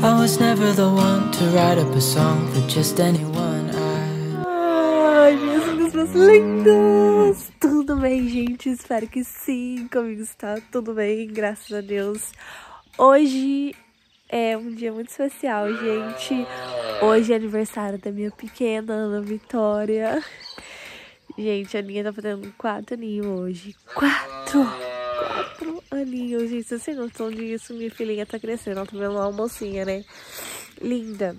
I was never the one to write up a song for just anyone. I... Ai, minhas meus lindos! Tudo bem, gente? Espero que sim. Comigo está tudo bem, graças a Deus. Hoje é um dia muito especial, gente. Hoje é aniversário da minha pequena Ana Vitória. Gente, a Aninha tá fazendo quatro aninhos hoje. Quatro! Quatro aninhos, gente. Vocês não estão disso? Minha filhinha tá crescendo. Ela tá vendo uma mocinha, né? Linda.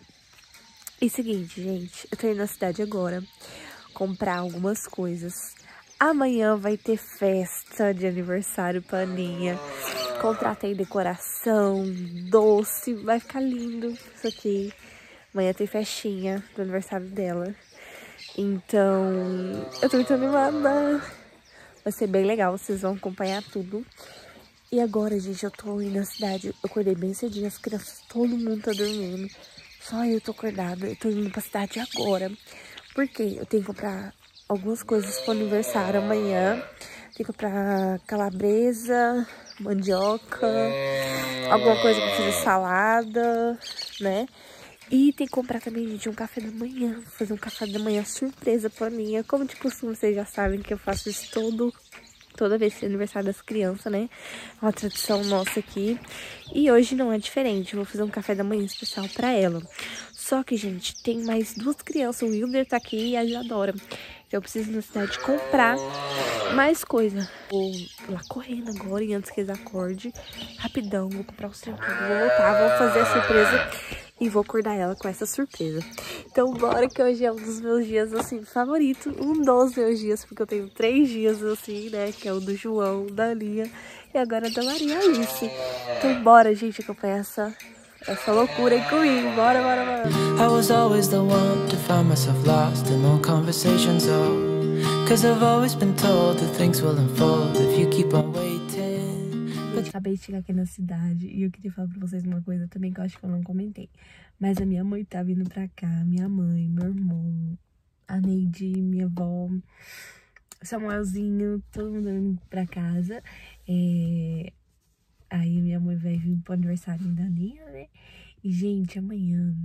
E seguinte, gente. Eu tô indo na cidade agora comprar algumas coisas. Amanhã vai ter festa de aniversário pra Aninha. Contratei decoração, doce. Vai ficar lindo isso aqui. Amanhã tem festinha do aniversário dela. Então, eu tô muito animada. Vai ser bem legal, vocês vão acompanhar tudo. E agora, gente, eu tô indo na cidade. Eu acordei bem cedinho, as crianças, todo mundo tá dormindo. Só eu tô acordada. Eu tô indo pra cidade agora. Por quê? Eu tenho que comprar algumas coisas pro aniversário amanhã. Tenho que comprar calabresa, mandioca, alguma coisa pra fazer salada, né? E tem que comprar também, gente, um café da manhã. Fazer um café da manhã surpresa pra mim. Como de costume, vocês já sabem que eu faço isso todo, toda vez que é aniversário das crianças, né? É uma tradição nossa aqui. E hoje não é diferente. Eu vou fazer um café da manhã especial pra ela. Só que, gente, tem mais duas crianças. O Wilder tá aqui e a Isadora. Eu preciso na cidade comprar mais coisa. Vou lá correndo agora e antes que eles acordem, rapidão, vou comprar os trinquedos, vou voltar, vou fazer a surpresa e vou acordar ela com essa surpresa. Então bora que hoje é um dos meus dias, assim, favoritos, um dos meus dias, porque eu tenho três dias, assim, né, que é o do João, da Lia e agora da Maria Alice. Então bora, gente, acompanhar essa essa loucura aí comigo. Bora, bora, bora. I was always the one to find myself lost in all conversations. Oh, cause I've always been told that things will unfold if you keep on waiting. Eu acabei de chegar aqui na cidade e eu queria falar pra vocês uma coisa também que eu acho que eu não comentei. Mas a minha mãe tá vindo pra cá, minha mãe, meu irmão, a Neide, minha avó, Samuelzinho, todo mundo vindo pra casa. É, Aí minha mãe vai vir pro aniversário da Aninha, né? E, gente, amanhã...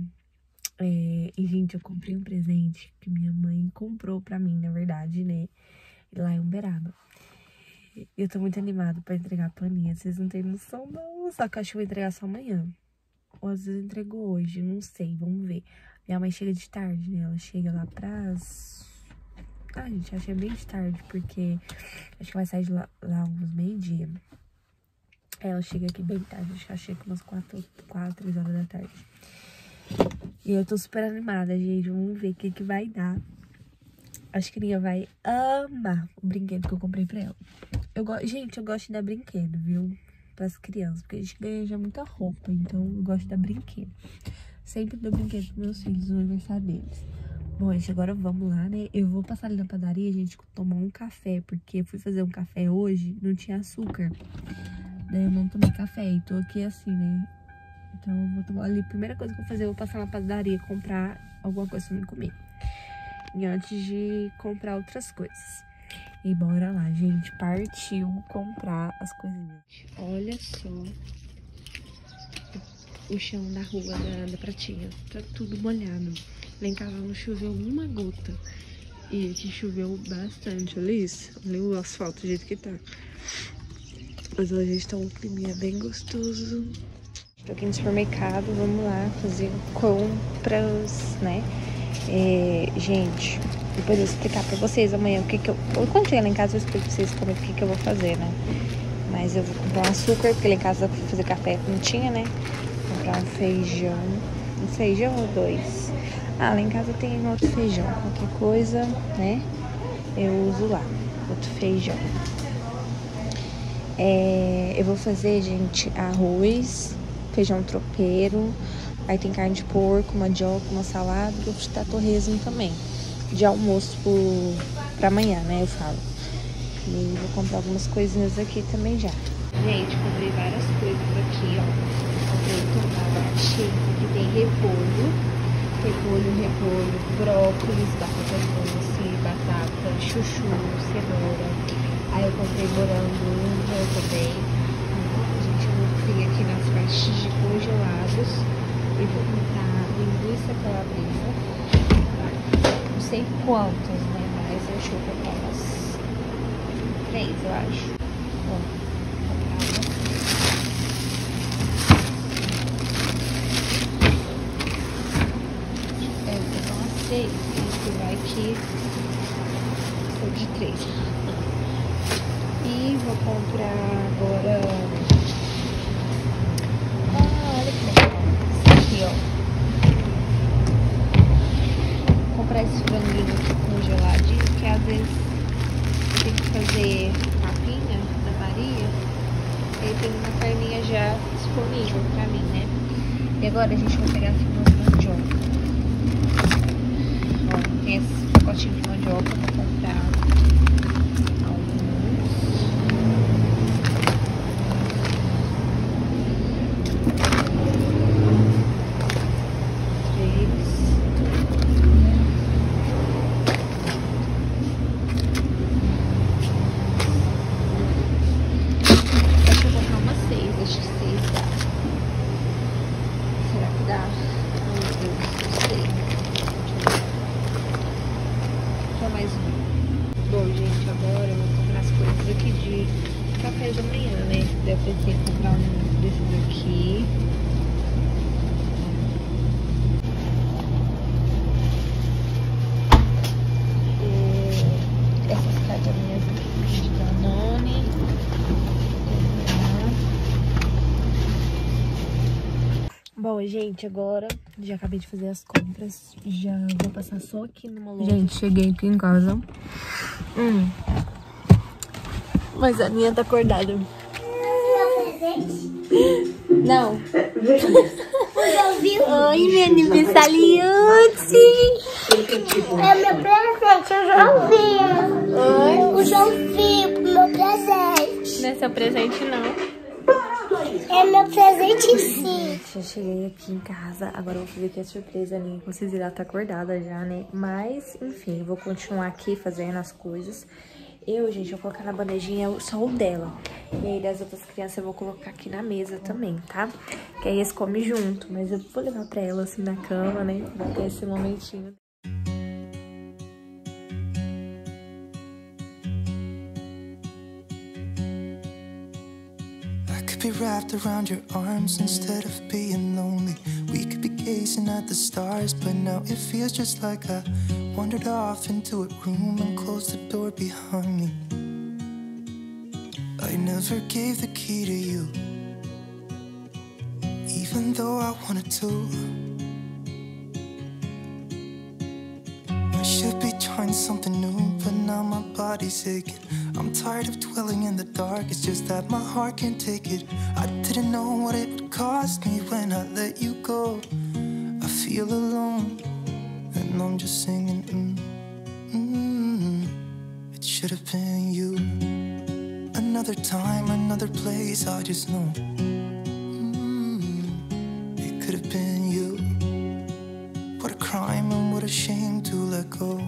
É... E, gente, eu comprei um presente que minha mãe comprou pra mim, na verdade, né? Lá em Uberaba. Eu tô muito animada pra entregar pra Aninha. Vocês não têm noção, não. Só que eu acho que vou entregar só amanhã. Ou às vezes entregou hoje, não sei, vamos ver. Minha mãe chega de tarde, né? Ela chega lá pras... Ah, gente, achei bem de tarde, porque acho que vai sair de lá, lá uns meio-dia. Ela chega aqui bem tarde, acho que ela chega umas 4, 4, 3 horas da tarde. E eu tô super animada, gente. Vamos ver o que, que vai dar. Acho que a Lia vai amar o brinquedo que eu comprei pra ela. Eu. Gente, eu gosto de dar brinquedo, viu? Pras crianças, porque a gente ganha já muita roupa, então eu gosto de dar brinquedo. Sempre dou brinquedo pros meus filhos no aniversário deles. Bom, gente, agora vamos lá, né? Eu vou passar ali na padaria, gente, tomar um café, porque eu fui fazer um café hoje, não tinha açúcar. Daí eu não tomei café e tô aqui assim, né? Então eu vou tomar ali. Primeira coisa que eu vou fazer, eu vou passar na padaria comprar alguma coisa pra mim comer. E antes de comprar outras coisas. E bora lá, gente. Partiu comprar as coisinhas. Olha só o chão da rua da, da pratinha. Tá tudo molhado. Lá em não choveu uma gota. E aqui choveu bastante. Olha isso. Olha o asfalto do jeito que tá. Mas hoje está um clima bem gostoso. Aqui no supermercado, vamos lá fazer compras, né? É, gente, depois eu vou explicar pra vocês amanhã o que que eu... Quando chegar lá em casa eu explico pra vocês como, o que que eu vou fazer, né? Mas eu vou comprar um açúcar, porque lá em casa pra fazer café não tinha, né? Vou comprar um feijão. Um feijão ou dois? Ah, lá em casa tem outro feijão. Qualquer coisa, né? Eu uso lá. Outro feijão. É, eu vou fazer, gente, arroz, feijão tropeiro, aí tem carne de porco, mandioca, uma salada, vou fritar torresmo também. De almoço pro, pra amanhã, né, eu falo. E vou comprar algumas coisinhas aqui também já. Gente, comprei várias coisas aqui, ó. Comprei tomate, aqui tem repolho, repolho, repolho, brócolis, batata chuchu, cenoura. Aí eu comprei morango também. Gente, eu fui aqui nas caixas de congelados e vou comprar linguiça calabresa. Não sei quantas, né? Mas eu acho que eu comprar umas três, eu acho. Bom. três, esse vai aqui foi de três. Vou comprar agora. Ah, olha que. Esse aqui, ó. Vou comprar esse franguinho aqui congeladinho, que às vezes tem que fazer papinha da Maria. Aí tem uma carninha já disponível pra mim, né? E agora a gente vai pegar assim umas mandioca tem esse pacotinho de mandioca pra comprar Bom, gente, agora já acabei de fazer as compras. Já vou passar só aqui numa loja. Gente, cheguei aqui em casa. Hum. Mas a minha tá acordada. Não. Oi, meu aniversariante. É meu presente, o Joãozinho. Oi? O Joãozinho, meu presente. Não é seu presente, não. É meu presente sim. Já cheguei aqui em casa, agora eu vou fazer aqui a surpresa ali. Como vocês viram, ela tá acordada já, né? Mas, enfim, vou continuar aqui fazendo as coisas. Eu, gente, vou colocar na bandejinha só o dela. E aí, das outras crianças, eu vou colocar aqui na mesa também, tá? Que aí eles comem junto. Mas eu vou levar pra ela, assim, na cama, né? Vai ter esse momentinho. be wrapped around your arms instead of being lonely. We could be gazing at the stars, but now it feels just like I wandered off into a room and closed the door behind me. I never gave the key to you, even though I wanted to. I should be trying something new, but now my body's aching. I'm tired of dwelling in the dark, it's just that my heart can't take it. I didn't know what it would cost me when I let you go. I feel alone, and I'm just singing. Mm, mm, it should have been you. Another time, another place, I just know. Mm, it could have been you. What a crime and what a shame to let go.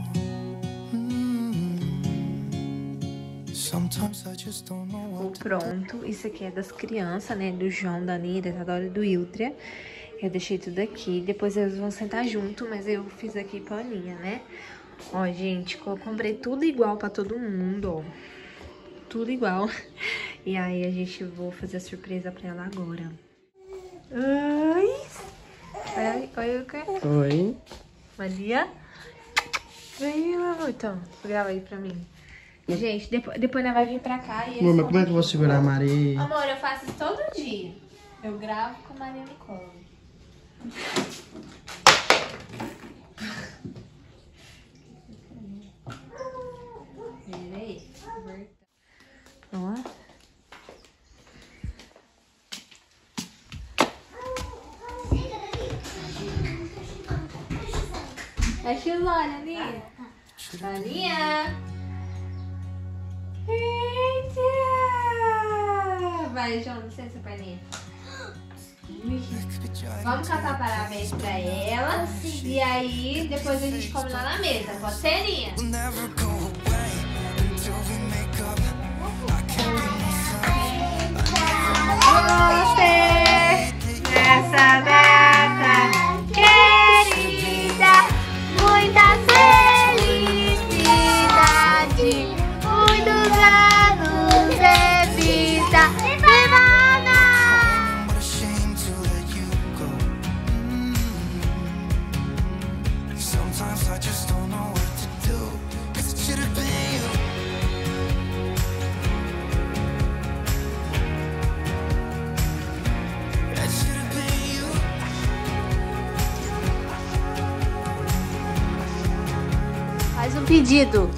O pronto, isso aqui é das crianças, né? Do João, da Nira, da Dora e do Iltria. Eu deixei tudo aqui, depois eles vão sentar junto, mas eu fiz aqui paninha, né? Ó, gente, eu comprei tudo igual pra todo mundo, ó. Tudo igual. E aí a gente vou fazer a surpresa pra ela agora. Oi! Oi, oi, oi. Oi. Maria? Vem, amor, então. Grava aí pra mim. Gente, depois, depois nós vai vir pra cá e... Amor, mas como é que eu vou segurar a Maria? Amor, eu faço isso todo dia. Eu gravo com a Maria Nicole. Vamos lá? Os olhos, Aninha. Aninha. Eita! Vai, João, licença, perninha. Vamos cantar parabéns pra ela. E aí, depois a gente come lá na mesa. Pode ser, Ninha? Gostei! Essa daí! Pedido.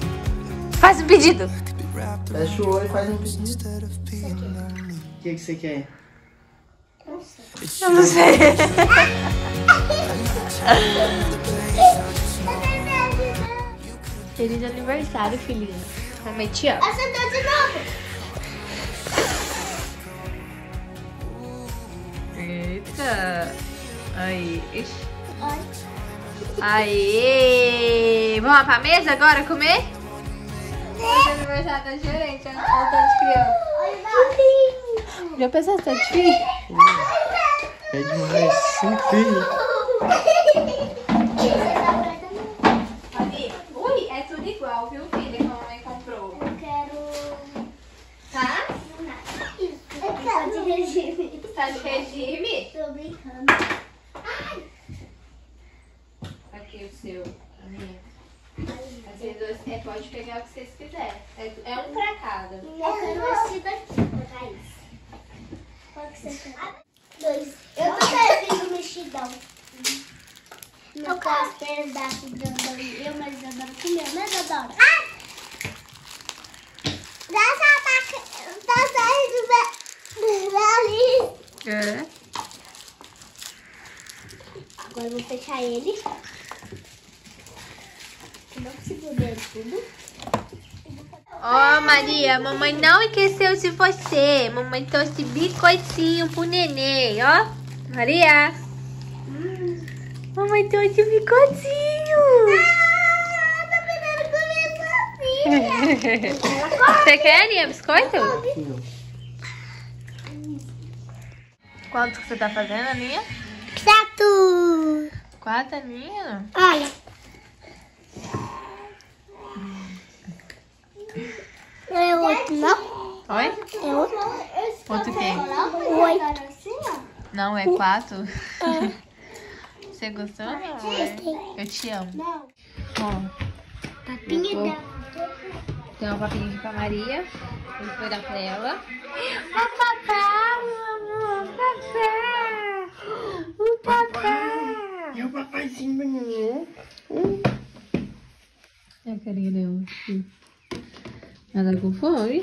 Faz um pedido. Fecha o olho e faz um pedido. O que, que você quer? Eu não sei. Feliz aniversário, filhinha. Mamãe te ama. Acendeu de novo. Eita. Aí. Ixi. Aê! Vamos lá pra mesa agora comer? Hoje é aniversário da gerente, o tanto de criança. Já pensou se tá difícil? É demais. Sim, filho. Ui, é tudo igual, viu, filha, que a mamãe comprou. Eu quero... Tá? Tá de regime. Tá de regime? Tô brincando. Aqui o seu. Aninha. Vocês dois, é, pode pegar o que vocês quiserem. É, é um pra cada. Eu quero esse daqui, Thaís. Qual que você quer? Dois. Eu tô servindo mexidão. No caso, pedaço de Dodoro. Eu, mas Dodoro comeu, né, Dodoro? Ah! Dessa tá, tá saindo ali. É. Agora eu vou fechar ele. Ó, Maria, mamãe não esqueceu de você. Mamãe trouxe biscoitinho pro neném, ó. Maria. Mamãe trouxe biscoitinho. Ah, tô querendo comer sozinha. Você quer, Aninha, biscoito? Quanto que você tá fazendo, Aninha? Certo. Quatro, Aninha? Olha. É oito, não? Oi? É oito? Outro quê? Oito. Não, é quatro. Você gostou? amor? Eu te amo. Não. Ó, Papinha Vou- dela. tem uma papinha aqui pra Maria. Vou vou dar pra ela. O papá, amor, o papá. O papá. É o papaizinho menino. É a carinha dela. Ela com fome?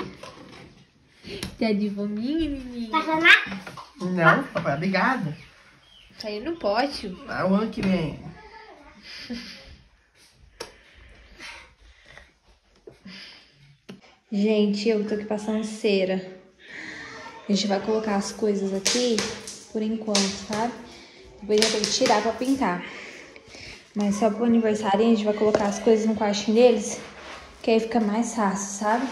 Tá de fominha, menina? Tá falando? Não, papai, obrigado. Caiu no pote. Ah, o ano que vem. Gente, eu tô aqui passando cera. A gente vai colocar as coisas aqui por enquanto, sabe? Depois eu tenho que tirar pra pintar. Mas só pro aniversário a gente vai colocar as coisas no quartinho deles, que aí fica mais fácil, sabe?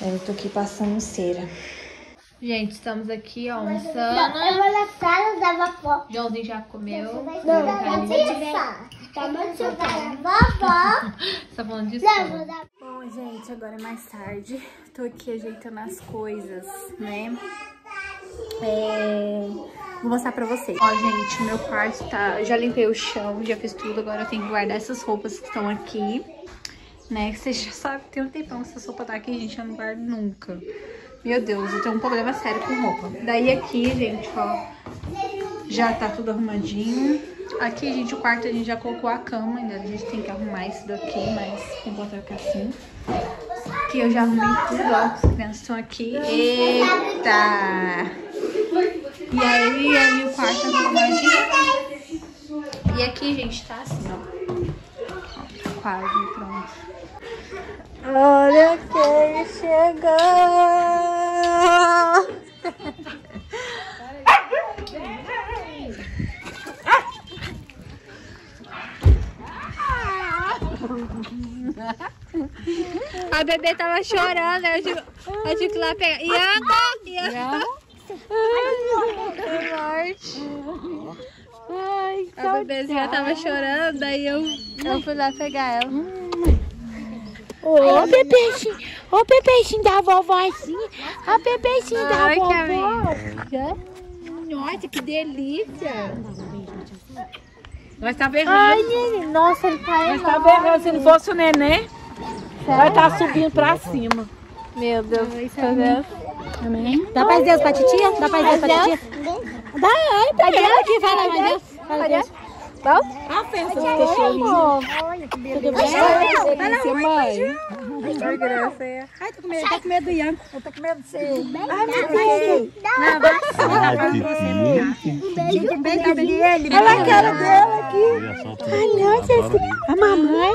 Aí eu tô aqui passando cera. Gente, estamos aqui ó, Eu almoçando. vou na sala da vovó. Joãozinho já comeu. Não, não. Tá muito sala. Vovó. Você tá falando disso? Bom, gente, agora é mais tarde. Tô aqui ajeitando as coisas, né? É... Vou mostrar pra vocês. Ó, gente, meu quarto tá... Já limpei o chão, já fiz tudo. Agora eu tenho que guardar essas roupas que estão aqui. Né? Que vocês já sabem que tem um tempão que essa roupa tá aqui, gente. Eu não guardo nunca. Meu Deus, eu tenho um problema sério com roupa. Daí aqui, gente, ó... Já tá tudo arrumadinho. Aqui, gente, o quarto a gente já colocou a cama. Ainda a gente tem que arrumar isso daqui, mas enquanto vai ficar assim. Aqui eu já arrumei tudo, ó. As crianças estão aqui. Eita! E aí, aí o quarto tá arrumadinho. E aqui, gente, tá assim, Quase pronto. Olha quem chegou! A bebê tava chorando, eu tive, eu tive que ir lá pegar. Ianca! Ianca! Morte. A bebezinha tava chorando, daí eu, eu fui lá pegar ela. Ô, bebêzinho, ô, bebêzinho da vovozinha, a bebêzinho da Ai, que vovó. Nossa, que delícia! Nós tá berrando. Ai, nossa, ele tá Nós tá enorme. berrando. Se não fosse o neném, vai estar subindo pra cima. Meu Deus, tá vendo? Dá paz Deus pra titia? Dá paz Deus pra titia? Dá, ai, pra Deus aqui, fala, mais Deus. Fala, Deus. A festa dos cachorrinhos. Tudo bem? Delícia, mãe. Ai, tô com medo, tô com medo do Ian. Eu tô com medo de ser. Gente, bem que ele. Olha a cara dela aqui. Ai, nossa, A mamãe.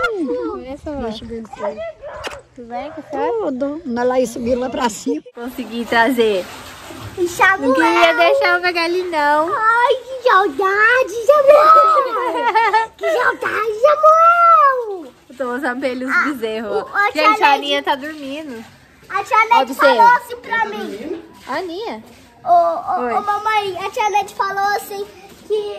Tudo bem, que Tudo. E subiram lá pra cima. Consegui trazer. Samuel. Não queria deixar eu pegar ele, não. Ai, que saudade, Samuel. que saudade, Samuel. Tô os abelhos bezerro. ó. o- a Gente, a tia Aninha tá dormindo. A tia Nete falou assim pra mim. Aninha? Ô, ô, ô, mamãe, a tia Nete falou assim que,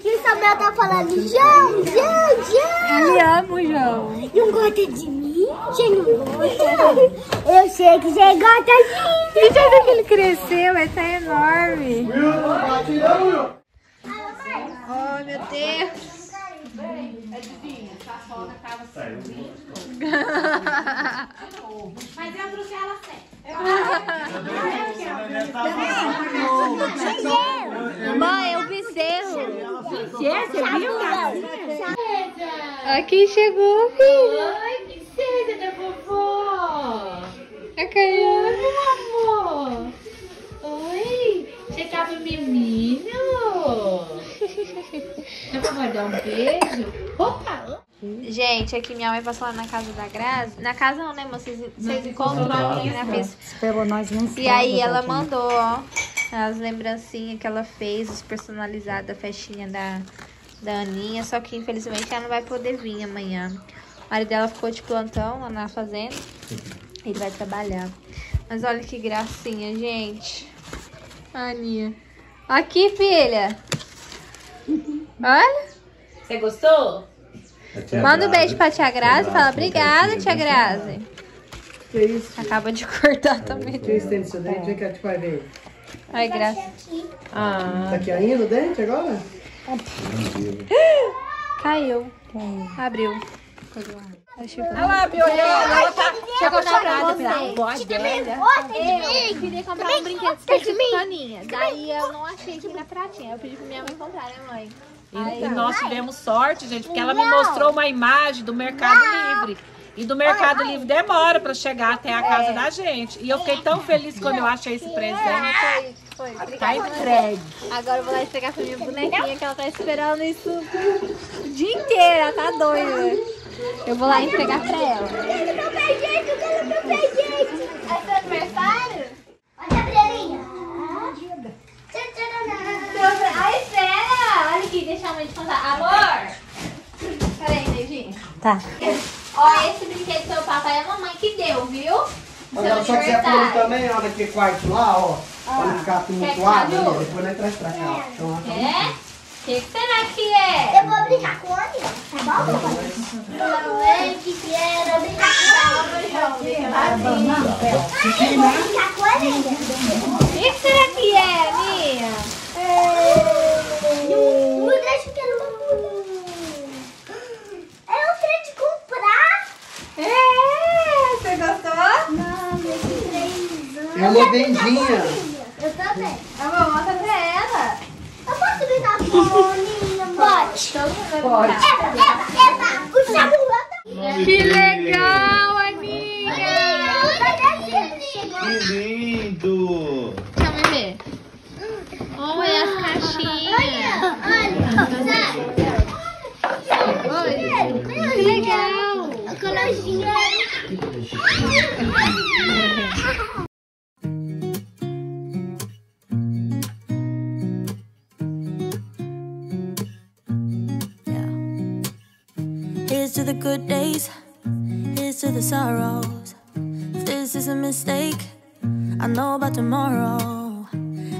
que o Samuel tá falando João, João, João. Me amo, João. Não gosta de mim? Você não gosta? Eu sei que você gosta de mim. Gente, olha que ele cresceu, ele tá enorme. Oh, meu Deus. Mãe, é o bezerro. Aqui chegou, filho. Ai, princesa da vovó. A Caiana, amor. Oi, você tá no miminho? Dá pra dar um beijo? Opa! Gente, aqui minha mãe passou lá na casa da Grazi. Na casa não, né, mas vocês, vocês encontram aqui na pista. Esperou nós não E aí ela mandou, ó, as lembrancinhas que ela fez, os personalizados da festinha da, da Aninha. Só que infelizmente ela não vai poder vir amanhã. O marido dela ficou de plantão lá na fazenda. Ele vai trabalhar. Mas olha que gracinha, gente. A Aninha. Aqui, filha. Olha. Você gostou? Manda um beijo pra tia Grazi. Fala obrigada, tia Grazi. Que isso? Acaba de cortar também. Que isso tem no seu dente? Vem cá, te vai ver. Ai, Grazi. Ah, Tá aqui ainda o dente agora? Caiu. Abriu. Olha lá, Bia, olha, ela tá... Chegou chorada pela avó dela. De Eu queria comprar um brinquedo pra Aninha. Daí eu não achei aqui na pratinha. Eu pedi pra minha mãe comprar, né, mãe? E, e nós tivemos sorte, gente, porque ela me mostrou uma imagem do Mercado Livre. E do Mercado Livre demora pra chegar até a casa da gente. E eu fiquei tão feliz quando eu achei esse presente. Foi, foi. Tá entregue. Agora eu vou lá entregar pra minha bonequinha que ela tá esperando isso o dia inteiro. Ela tá doida. Eu vou lá entregar pra ela. Eu quero meu presente, eu quero meu presente. É seu aniversário? Olha a Breirinha. Ai, espera! Olha aqui, deixa a mãe te contar. Amor! Peraí, beijinho. Tá. Ó, esse brinquedo seu papai e a mamãe que deu, viu? Olha, só que você falou também, olha que quarto lá, ó. Pra não ficar tumultuado, né? depois nós traz pra cá. ó. Então, tá? É? O que, que será que é? Eu vou brincar com a Aninha, tá bom? Mamãe que quero brincar com a Aninha. Eu vou brincar com a Aninha. O que, que será que é, Aninha? Não deixa eu quero uma É um trem de comprar. É, você gostou? Não, esse trem. É uma vendinha. Eu também. Amor, mostra pra ela. Eu posso brincar com a Aninha, Pode. Eba, eba, eba. O também. Que legal, Here's to the good days, here's to the sorrows. If this is a mistake, I know about tomorrow.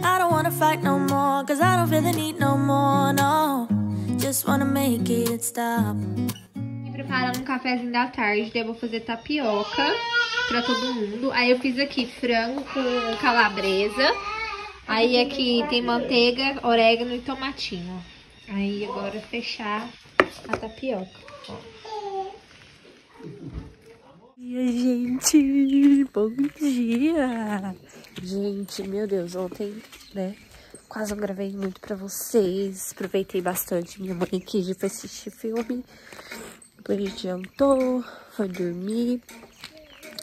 I don't wanna fight no more, cause I don't feel the need no more, no. Just wanna make it stop. Preparando um cafezinho da tarde, daí eu vou fazer tapioca pra todo mundo. Aí eu fiz aqui frango com calabresa. Aí aqui tem manteiga, orégano e tomatinho. Aí agora fechar a tapioca. dia, gente! Bom dia! Gente, meu Deus, ontem, né? Quase não gravei muito pra vocês. Aproveitei bastante. Minha mãe quis foi assistir filme. Depois a gente jantou, foi dormir.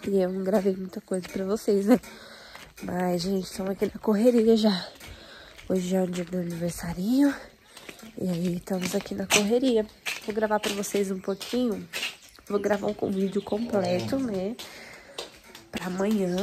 E eu não gravei muita coisa pra vocês, né? Mas, gente, estamos aqui na correria já. Hoje é o dia do aniversário. E aí, estamos aqui na correria. Vou gravar pra vocês um pouquinho Vou gravar um vídeo completo, né? Pra amanhã?